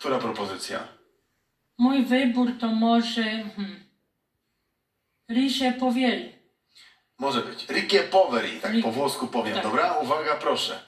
Która propozycja? Mój wybór to może... Hmm, Risze Powieli. Może być. Rickie Poveri, tak Rick- po włosku powiem. tak. Dobra? Uwaga, proszę.